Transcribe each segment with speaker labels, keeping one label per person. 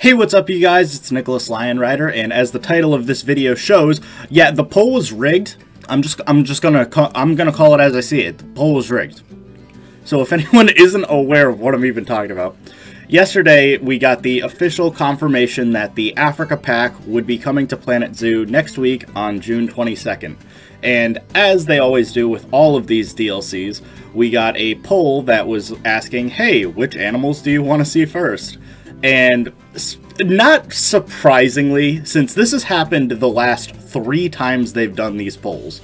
Speaker 1: Hey, what's up you guys? It's Nicholas Lionrider, and as the title of this video shows, yeah, the poll was rigged. I'm just I'm just gonna I'm gonna call it as I see it. The poll was rigged. So if anyone isn't aware of what I'm even talking about, yesterday we got the official confirmation that the Africa Pack would be coming to Planet Zoo next week on June 22nd. And as they always do with all of these DLCs, we got a poll that was asking, hey, which animals do you want to see first? And not surprisingly, since this has happened the last three times they've done these polls,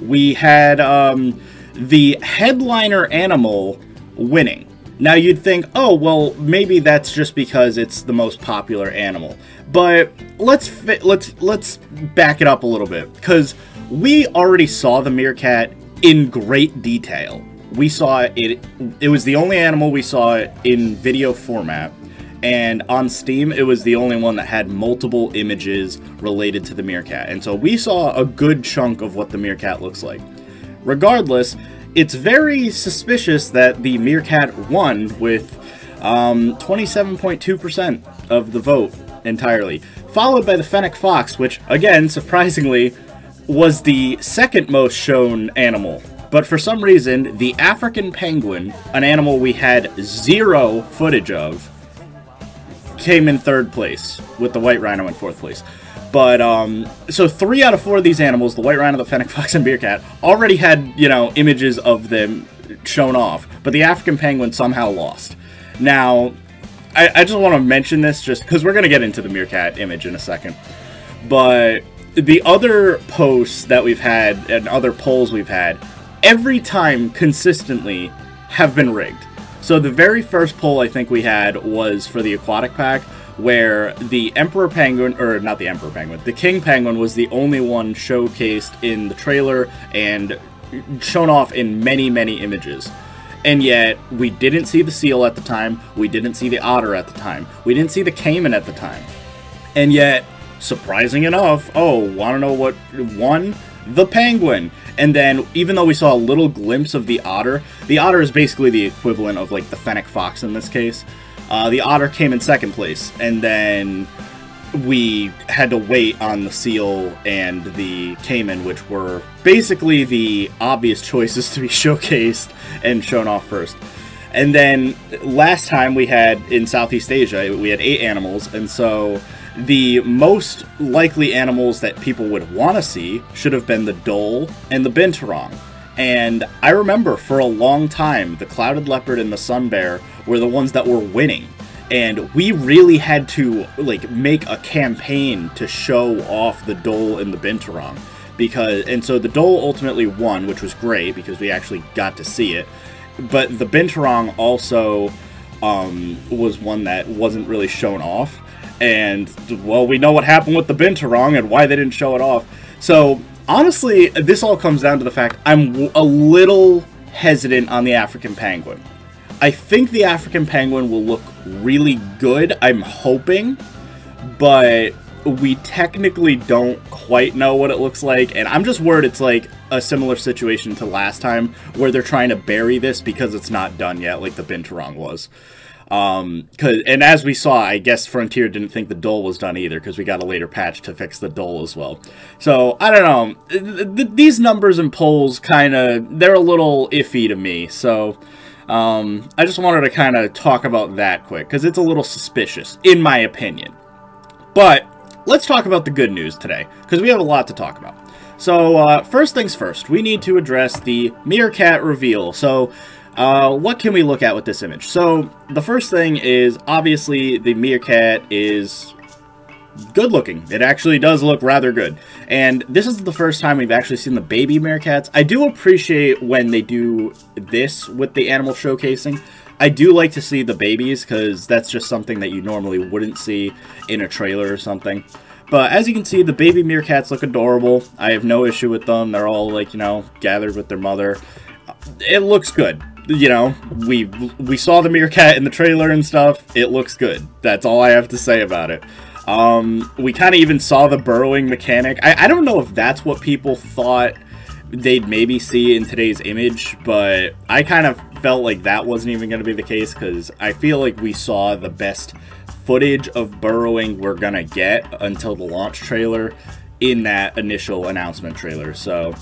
Speaker 1: we had um, the headliner animal winning. Now you'd think, oh, well, maybe that's just because it's the most popular animal. But let's let's let's back it up a little bit because we already saw the meerkat in great detail. We saw it. It was the only animal we saw in video format and on Steam, it was the only one that had multiple images related to the meerkat. And so we saw a good chunk of what the meerkat looks like. Regardless, it's very suspicious that the meerkat won with 27.2% um, of the vote entirely, followed by the fennec fox, which, again, surprisingly, was the second most shown animal. But for some reason, the African penguin, an animal we had zero footage of, came in third place, with the white rhino in fourth place. But, um, so three out of four of these animals, the white rhino, the fennec fox, and meerkat, already had, you know, images of them shown off, but the African penguin somehow lost. Now, I, I just want to mention this just because we're going to get into the meerkat image in a second. But the other posts that we've had and other polls we've had, every time consistently have been rigged. So the very first poll I think we had was for the aquatic pack, where the Emperor Penguin, or not the Emperor Penguin, the King Penguin was the only one showcased in the trailer and shown off in many, many images. And yet, we didn't see the seal at the time, we didn't see the otter at the time, we didn't see the caiman at the time. And yet, surprising enough, oh, wanna know what won? The penguin. And then, even though we saw a little glimpse of the otter, the otter is basically the equivalent of like the fennec fox in this case. Uh, the otter came in second place, and then we had to wait on the seal and the caiman, which were basically the obvious choices to be showcased and shown off first. And then last time we had in Southeast Asia, we had eight animals, and so the most likely animals that people would want to see should have been the dhole and the binturong. And I remember for a long time, the clouded leopard and the sun bear were the ones that were winning. And we really had to like make a campaign to show off the dhole and the binturong. Because and so the dhole ultimately won, which was great because we actually got to see it. But the binturong also um, was one that wasn't really shown off and well, we know what happened with the Binturong and why they didn't show it off. So honestly, this all comes down to the fact I'm a little hesitant on the African penguin. I think the African penguin will look really good. I'm hoping, but we technically don't quite know what it looks like, and I'm just worried it's like a similar situation to last time, where they're trying to bury this because it's not done yet, like the Binturong was. Um, cause, and as we saw, I guess Frontier didn't think the dhole was done either, because we got a later patch to fix the dhole as well. So, I don't know. these numbers and polls kind of, they're a little iffy to me, so... Um, I just wanted to kind of talk about that quick, because it's a little suspicious, in my opinion. But, let's talk about the good news today, because we have a lot to talk about. So, uh, first things first, we need to address the Meerkat reveal. So, uh, what can we look at with this image? So, the first thing is, obviously, the meerkat is good looking. It actually does look rather good. And this is the first time we've actually seen the baby meerkats. I do appreciate when they do this with the animal showcasing. I do like to see the babies because that's just something that you normally wouldn't see in a trailer or something. But as you can see, the baby meerkats look adorable. I have no issue with them. They're all like, you know, gathered with their mother. It looks good you know, we we saw the meerkat in the trailer and stuff. It looks good. That's all I have to say about it. Um, we kind of even saw the burrowing mechanic. I, I don't know if that's what people thought they'd maybe see in today's image, but I kind of felt like that wasn't even going to be the case because I feel like we saw the best footage of burrowing we're gonna get until the launch trailer in that initial announcement trailer. So,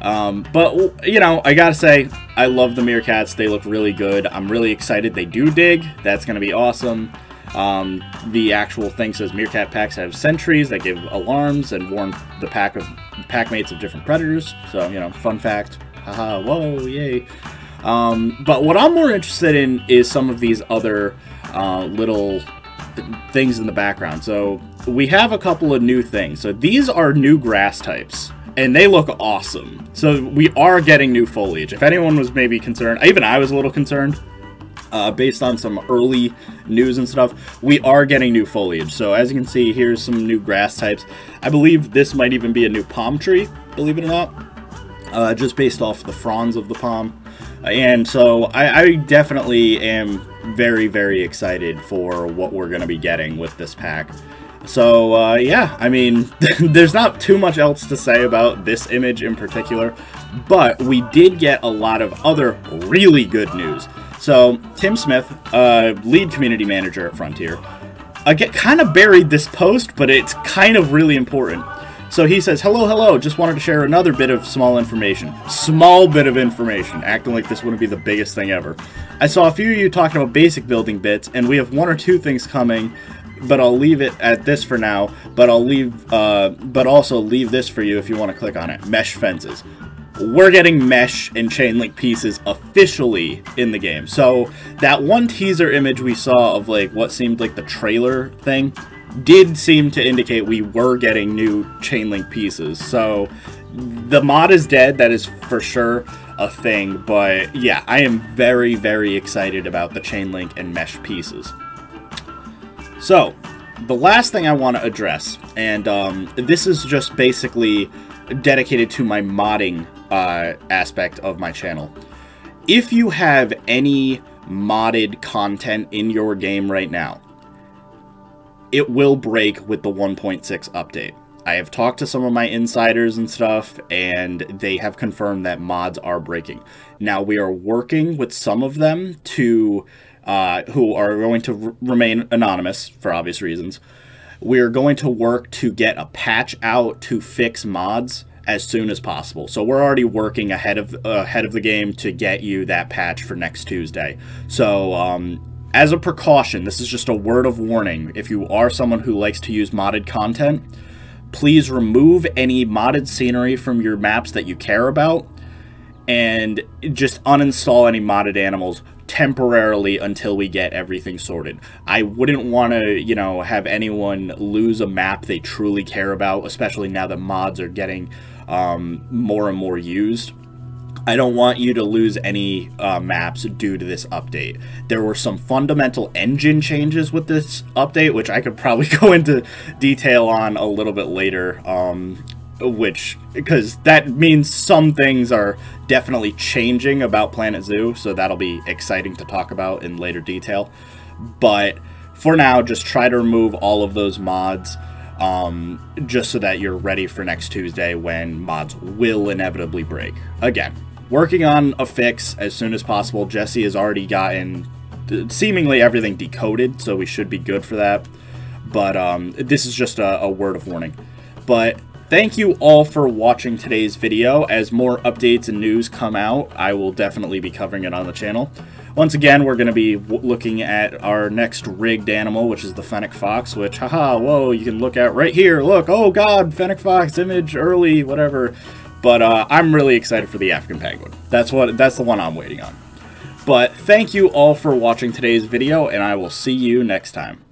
Speaker 1: um, but you know, I gotta say, I love the Meerkats. They look really good. I'm really excited. They do dig. That's gonna be awesome. Um, the actual thing says Meerkat packs have sentries that give alarms and warn the pack of pack mates of different predators. So you know, fun fact. Haha! Whoa! Yay! Um, but what I'm more interested in is some of these other uh, little things in the background. So we have a couple of new things. So these are new grass types and they look awesome. So we are getting new foliage. If anyone was maybe concerned, even I was a little concerned, uh, based on some early news and stuff, we are getting new foliage. So as you can see, here's some new grass types. I believe this might even be a new palm tree, believe it or not, uh, just based off the fronds of the palm. And so I, I definitely am very, very excited for what we're going to be getting with this pack. So, uh, yeah, I mean, there's not too much else to say about this image in particular, but we did get a lot of other really good news. So, Tim Smith, uh, lead community manager at Frontier, I get kind of buried this post, but it's kind of really important. So he says, hello, hello, just wanted to share another bit of small information. Small bit of information, acting like this wouldn't be the biggest thing ever. I saw a few of you talking about basic building bits, and we have one or two things coming, but I'll leave it at this for now, but I'll leave, uh, but also leave this for you if you want to click on it. Mesh fences. We're getting mesh and chain link pieces officially in the game. So that one teaser image we saw of like what seemed like the trailer thing, did seem to indicate we were getting new chain link pieces. So the mod is dead, that is for sure a thing, but yeah, I am very, very excited about the chain link and mesh pieces. So, the last thing I want to address, and um, this is just basically dedicated to my modding uh, aspect of my channel. If you have any modded content in your game right now, it will break with the 1.6 update. I have talked to some of my insiders and stuff, and they have confirmed that mods are breaking. Now, we are working with some of them to, uh, who are going to remain anonymous for obvious reasons. We're going to work to get a patch out to fix mods as soon as possible. So we're already working ahead of uh, ahead of the game to get you that patch for next Tuesday. So um, as a precaution, this is just a word of warning. If you are someone who likes to use modded content, please remove any modded scenery from your maps that you care about and just uninstall any modded animals temporarily until we get everything sorted. I wouldn't want to, you know, have anyone lose a map they truly care about, especially now that mods are getting um, more and more used. I don't want you to lose any uh, maps due to this update. There were some fundamental engine changes with this update, which I could probably go into detail on a little bit later, um, which, because that means some things are definitely changing about Planet Zoo, so that'll be exciting to talk about in later detail. But for now, just try to remove all of those mods um, just so that you're ready for next Tuesday when mods will inevitably break. Again, working on a fix as soon as possible. Jesse has already gotten seemingly everything decoded, so we should be good for that. But um, this is just a, a word of warning. But thank you all for watching today's video. As more updates and news come out, I will definitely be covering it on the channel. Once again, we're going to be looking at our next rigged animal, which is the Fennec Fox, which, haha, whoa, you can look at right here. Look, oh god, Fennec Fox, image early, whatever. But uh, I'm really excited for the African penguin. That's what that's the one I'm waiting on. But thank you all for watching today's video, and I will see you next time.